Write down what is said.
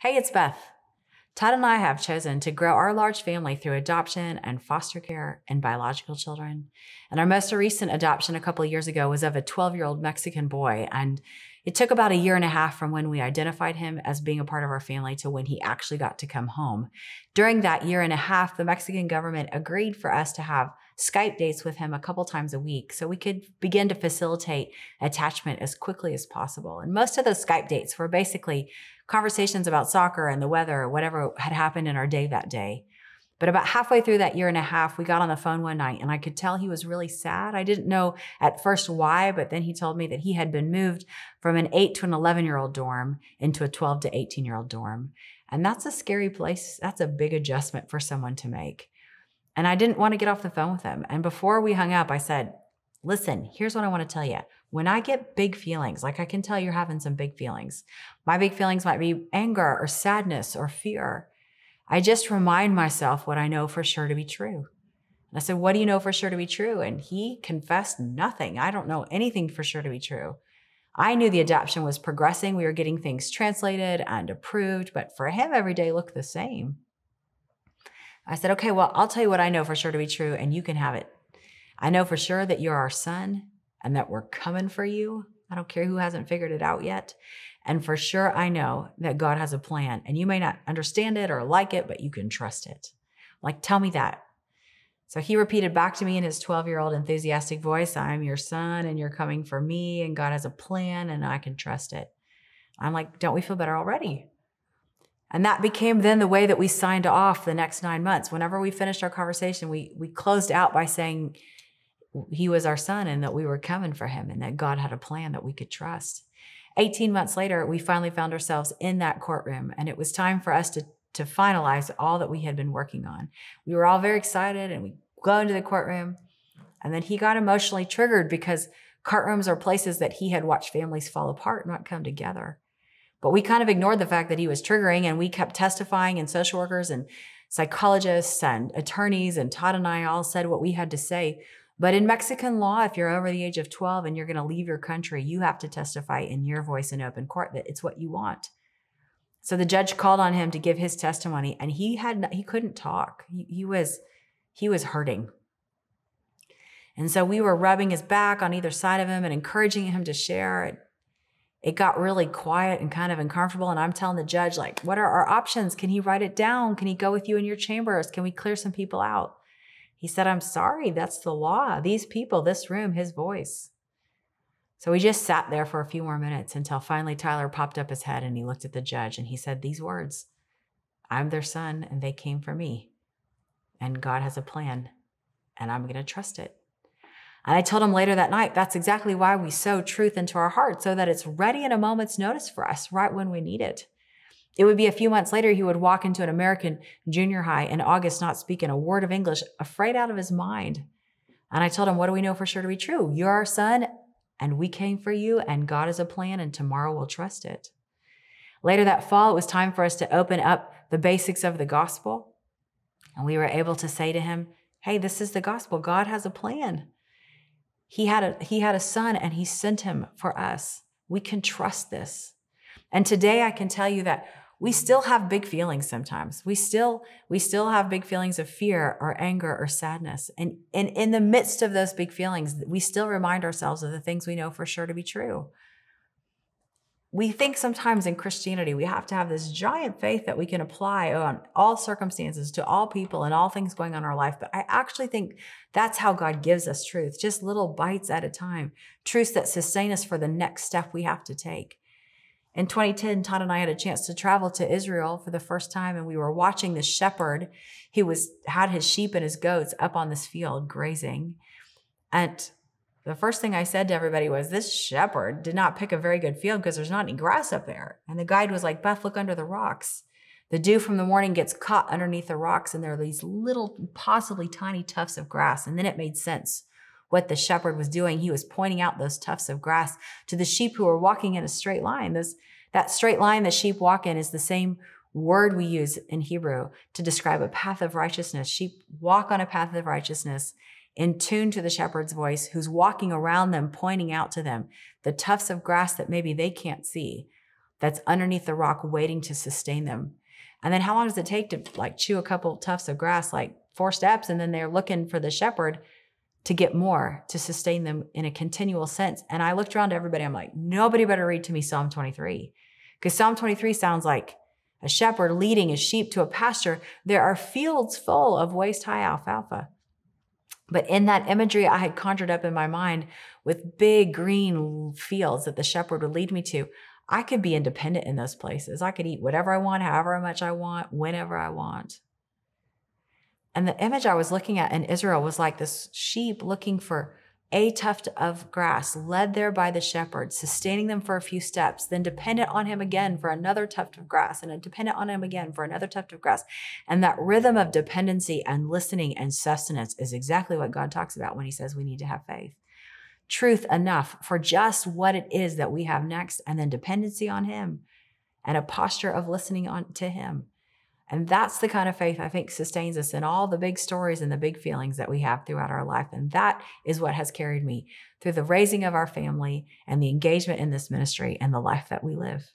Hey, it's Beth. Todd and I have chosen to grow our large family through adoption and foster care and biological children. And our most recent adoption a couple years ago was of a 12 year old Mexican boy. And it took about a year and a half from when we identified him as being a part of our family to when he actually got to come home. During that year and a half, the Mexican government agreed for us to have Skype dates with him a couple times a week so we could begin to facilitate attachment as quickly as possible. And most of those Skype dates were basically conversations about soccer and the weather or whatever had happened in our day that day. But about halfway through that year and a half, we got on the phone one night and I could tell he was really sad. I didn't know at first why, but then he told me that he had been moved from an 8 to an 11 year old dorm into a 12 to 18 year old dorm. And that's a scary place. That's a big adjustment for someone to make. And I didn't want to get off the phone with him. And before we hung up, I said, Listen, here's what I want to tell you. When I get big feelings, like I can tell you're having some big feelings, my big feelings might be anger or sadness or fear. I just remind myself what I know for sure to be true. And I said, What do you know for sure to be true? And he confessed nothing. I don't know anything for sure to be true. I knew the adoption was progressing. We were getting things translated and approved, but for him, every day looked the same. I said, Okay, well, I'll tell you what I know for sure to be true, and you can have it. I know for sure that you're our son and that we're coming for you. I don't care who hasn't figured it out yet. And for sure, I know that God has a plan and you may not understand it or like it, but you can trust it. Like, tell me that. So he repeated back to me in his 12 year old enthusiastic voice I'm your son and you're coming for me and God has a plan and I can trust it. I'm like, don't we feel better already? And that became then the way that we signed off the next nine months. Whenever we finished our conversation, we, we closed out by saying, he was our son and that we were coming for him and that God had a plan that we could trust. 18 months later, we finally found ourselves in that courtroom and it was time for us to, to finalize all that we had been working on. We were all very excited and we go into the courtroom and then he got emotionally triggered because courtrooms are places that he had watched families fall apart, not come together. But we kind of ignored the fact that he was triggering and we kept testifying and social workers and psychologists and attorneys and Todd and I all said what we had to say. But in Mexican law, if you're over the age of 12 and you're going to leave your country, you have to testify in your voice in open court that it's what you want. So the judge called on him to give his testimony and he had he couldn't talk. He, he was he was hurting. And so we were rubbing his back on either side of him and encouraging him to share. It, got really quiet and kind of uncomfortable. And I'm telling the judge, like, what are our options? Can he write it down? Can he go with you in your chambers? Can we clear some people out? He said, I'm sorry, that's the law. These people, this room, his voice. So we just sat there for a few more minutes until finally Tyler popped up his head and he looked at the judge and he said these words I'm their son and they came for me. And God has a plan and I'm going to trust it. And I told him later that night, that's exactly why we sow truth into our heart so that it's ready in a moment's notice for us right when we need it. It would be a few months later he would walk into an American junior high in August, not speaking a word of English, afraid out of his mind. And I told him, What do we know for sure to be true? You're our son, and we came for you, and God has a plan, and tomorrow we'll trust it. Later that fall, it was time for us to open up the basics of the gospel. And we were able to say to him, Hey, this is the gospel. God has a plan. He had a, he had a son, and he sent him for us. We can trust this. And today I can tell you that we still have big feelings sometimes. We still we still have big feelings of fear or anger or sadness. And, and in the midst of those big feelings, we still remind ourselves of the things we know for sure to be true. We think sometimes in Christianity, we have to have this giant faith that we can apply on all circumstances to all people and all things going on in our life. But I actually think that's how God gives us truth, just little bites at a time, truths that sustain us for the next step we have to take. In 2010, Todd and I had a chance to travel to Israel for the first time, and we were watching the shepherd. He was had his sheep and his goats up on this field grazing. And the first thing I said to everybody was, This shepherd did not pick a very good field because there's not any grass up there. And the guide was like, Beth, look under the rocks. The dew from the morning gets caught underneath the rocks, and there are these little, possibly tiny tufts of grass. And then it made sense what the shepherd was doing. He was pointing out those tufts of grass to the sheep who were walking in a straight line. Those, that straight line that sheep walk in is the same word we use in Hebrew to describe a path of righteousness. Sheep walk on a path of righteousness in tune to the shepherd's voice, who's walking around them, pointing out to them the tufts of grass that maybe they can't see. that's underneath the rock waiting to sustain them. And then how long does it take to like chew a couple tufts of grass, like four steps, and then they're looking for the shepherd to get more to sustain them in a continual sense. And I looked around to everybody. I'm like, nobody better read to me Psalm 23. Because Psalm 23 sounds like a shepherd leading his sheep to a pasture. There are fields full of waist high alfalfa. But in that imagery I had conjured up in my mind with big green fields that the shepherd would lead me to, I could be independent in those places. I could eat whatever I want, however much I want, whenever I want. And the image I was looking at in Israel was like this sheep looking for a tuft of grass, led there by the shepherd, sustaining them for a few steps, then dependent on him again for another tuft of grass, and dependent on him again for another tuft of grass. And that rhythm of dependency and listening and sustenance is exactly what God talks about when he says we need to have faith. Truth enough for just what it is that we have next, and then dependency on him and a posture of listening on to him. And that's the kind of faith I think sustains us in all the big stories and the big feelings that we have throughout our life. And that is what has carried me through the raising of our family and the engagement in this ministry and the life that we live.